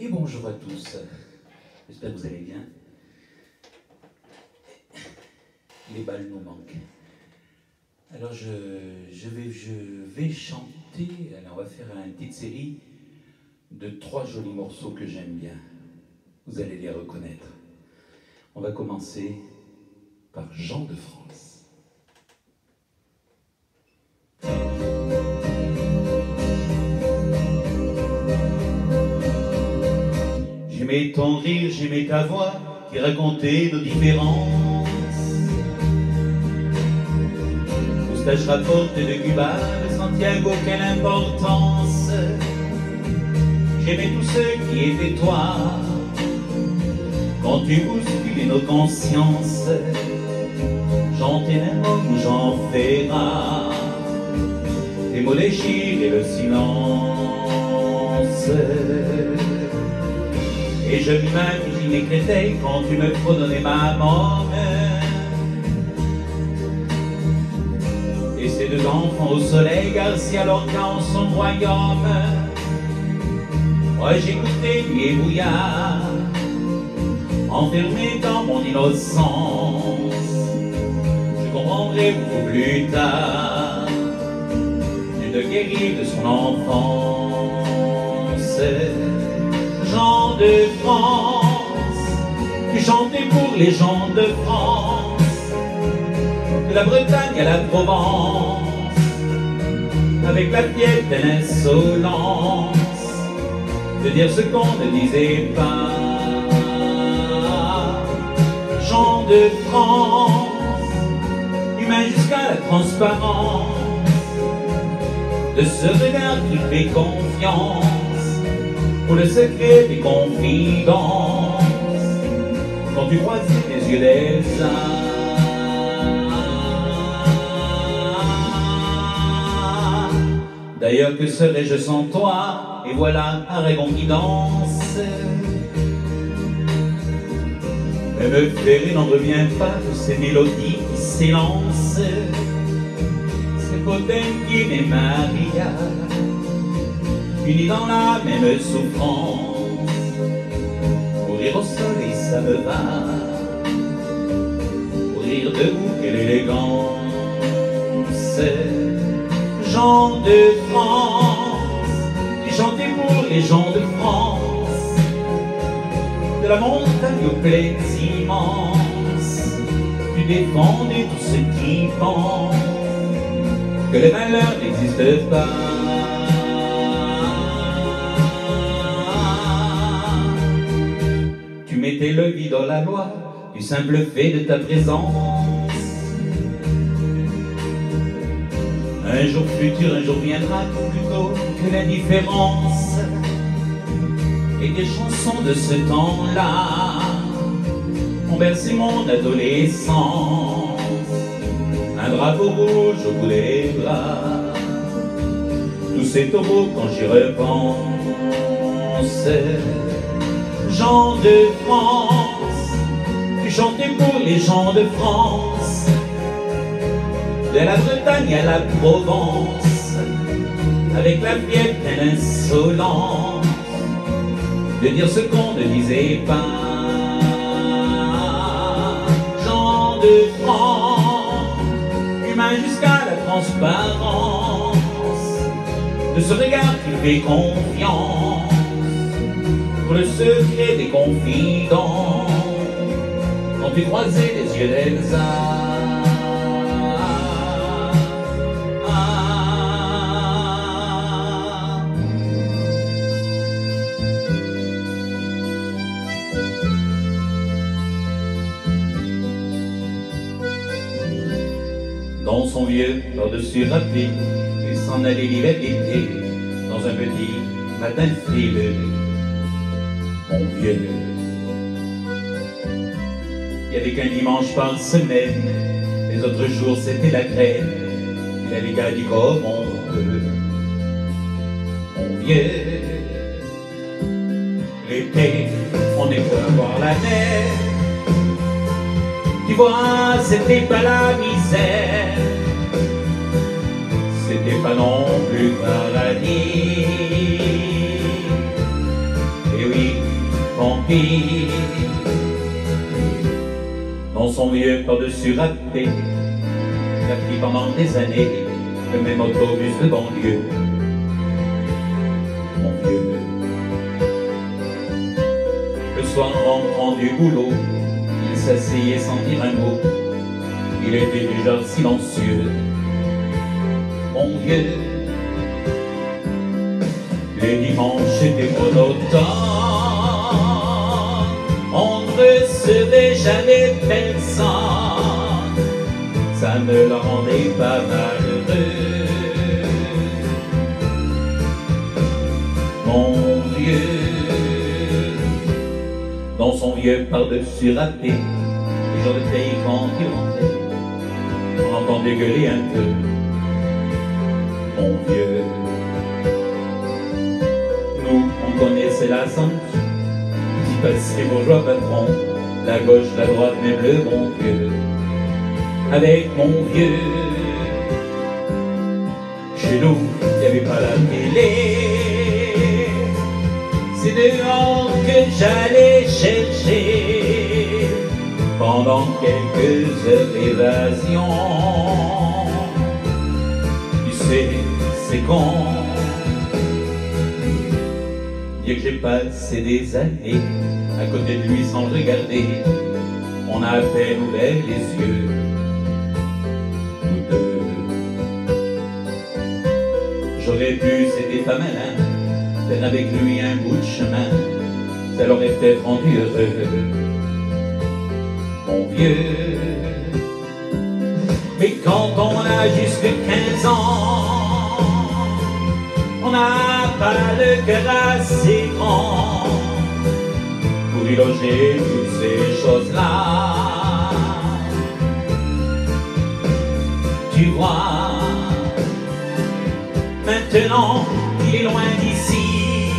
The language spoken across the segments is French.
Et bonjour à tous. J'espère que vous allez bien. Les balles nous manquent. Alors je, vais, vais chanter, alors on va faire une petite série de trois jolis morceaux que j'aime bien. Vous allez les reconnaître. On va commencer par Jean de France. J'aimais ton rire, j'aimais ta voix qui racontait nos différences. Moustache rapporte de Cuba, de Santiago, quelle importance. J'aimais tous ceux qui étaient toi, quand tu bousculais nos consciences. Jean Ténèbres ou Jean Ferrat, les mots déchirent et le silence. Et je m'imaginais Créteil quand tu me fredonnais ma mort. Et ces deux enfants au soleil, Garcia Lorca en son royaume. Moi j'écoutais nuit et enfermé dans mon innocence. Je comprendrai beaucoup plus tard d'une guérie de son enfance. Jean de France, tu chantais pour les gens de France, de la Bretagne à la Provence, avec la pièce de l'insolence, de dire ce qu'on ne disait pas. Jean de France, humain jusqu'à la transparence, de ce regard qui fait confiance pour le secret des confidences quand tu croisais les yeux d'Elsa. D'ailleurs, que serais-je sans toi? Et voilà Aragon qui danse. Mais me ferrer n'en revient pas de ces mélodies qui s'élancent. C'est Potemkin et Maria unis dans la même souffrance. Mourir au soleil, ça me va. Mourir debout, quelle élégance. Jean de France, tu chantais pour les gens de France. De la montagne aux plaines immenses, tu défendais tous ceux qui pensent que les malheurs n'existent pas. Mettais le vide dans la loi du simple fait de ta présence. Un jour futur, un jour viendra plutôt que l'indifférence et des chansons de ce temps-là ont bercé mon adolescence. Un drapeau rouge au bout des bras, tout ces taureaux quand j'y repense. Jean de France, tu chantais pour les gens de France, de la Bretagne à la Provence, avec la fièvre et l'insolence, de dire ce qu'on ne disait pas. Jean de France, humain jusqu'à la transparence, de ce regard qui fait confiance le secret des confidents quand tu croisais les yeux d'Elsa. Dans son vieux par-dessus rapide, il s'en allait l'hiver dans un petit matin frileux mon vieux. Il n'y avait qu'un dimanche par semaine, les autres jours c'était la grève, il avait qu'à comme on peut. Mon vieux, l'été, on est pour voir la mer. Tu vois, c'était pas la misère, c'était pas non plus paradis. Rempli Dans son vieux par-dessus râpé pris pendant des années Le même autobus de banlieue Mon vieux Le soir rentrant du boulot Il s'asseyait sans dire un mot. Il était genre silencieux. Mon vieux les dimanches étaient monotones, on ne recevait jamais personne, ça ne le rendait pas malheureux. Mon vieux, dans son vieux par-dessus raté, les jours de pays quand il rentrait, on entendait gueuler un peu. Mon vieux, connaissez la santé passait bourgeois patron, la gauche, la droite, même le bon Dieu. Avec mon vieux, chez nous, il n'y avait pas la télé. C'est dehors que j'allais chercher pendant quelques heures d'évasion. Tu sais, c'est con que j'ai passé des années à côté de lui sans le regarder, on a à peine ouvert les yeux, nous deux. J'aurais pu, c'était pas malin, faire avec lui un bout de chemin, ça l'aurait peut-être rendu heureux, mon vieux. Mais quand on a juste 15 ans, on a pas le cœur assez grand loger toutes ces choses-là. Tu vois, maintenant il est loin d'ici,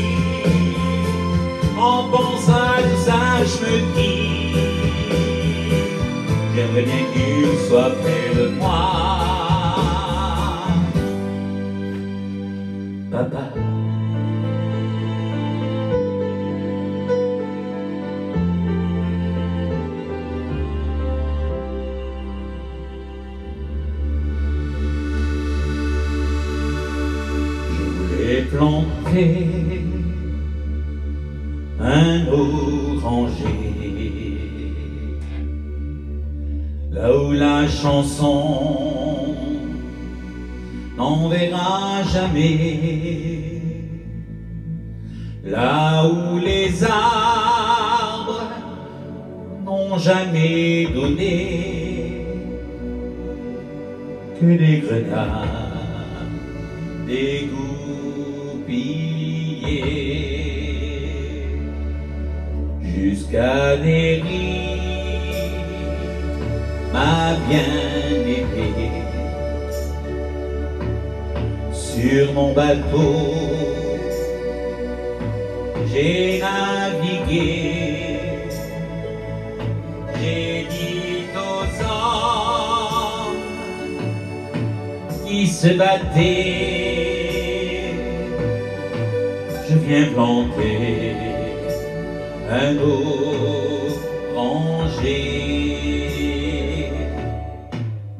en pensant à tout je me dis, j'aimerais bien qu'il soit près de moi. Planter un oranger là où la chanson n'enverra jamais. Là où les arbres n'ont jamais donné que des grenades jusqu'à des ma bien-aimée. Sur mon bateau j'ai navigué. J'ai dit aux hommes qui se battaient viens planter un oranger.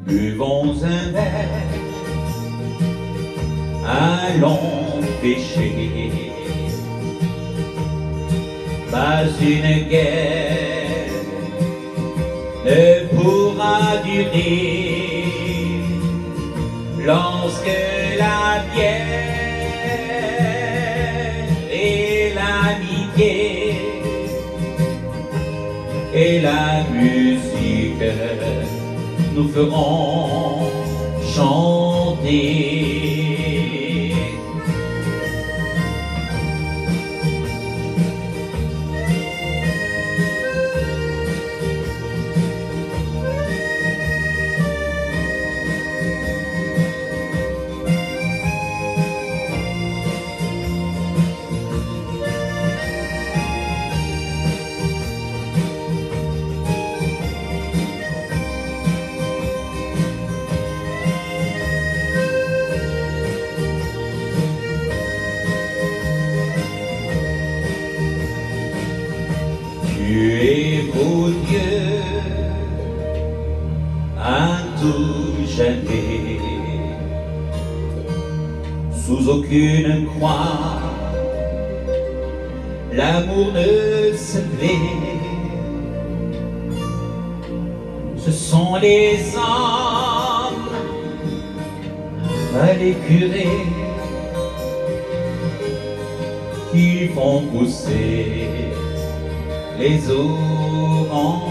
Buvons un verre, allons pêcher. Pas une guerre ne pourra durer lorsque la pierre et la musique nous feront chanter. tout jamais. Sous aucune croix, l'amour ne se plaît. Ce sont les hommes, pas les qui font pousser les orangers.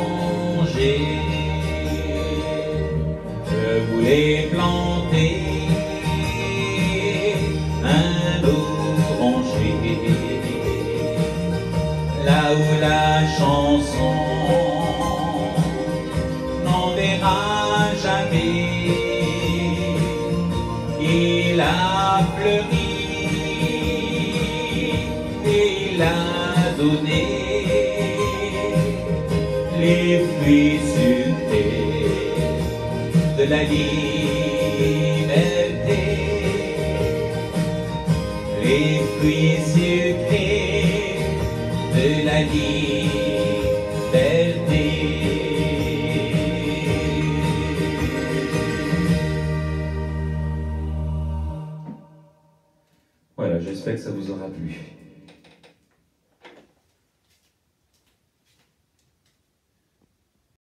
Voulais planter un oranger là où la chanson n'enverra jamais. Il a fleuri et il a donné les fruits de la liberté. Les fruits sucrés de la liberté. Voilà, j'espère que ça vous aura plu.